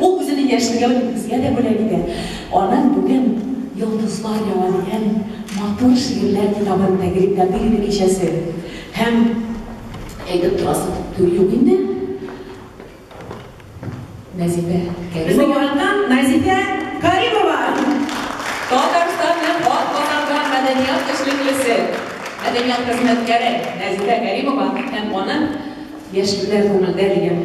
Ул үзенең яшьлеген безгә дә бүләк итә. Аның бүген Йолдызлар ява дигән матур шигырьләр китабын тәкъдим итте иде кичәсе. Һәм әйтеп торасы тү юк инде, Нәзипә Кәримова. Безнең яратган Нәзипә Кәримова! Татарстанның атказанган мәдәният эшлеклесе, мәдәният хезмәткәре Нәзипә Кәримова һәм аның Яшьлекләр күңелдә дигән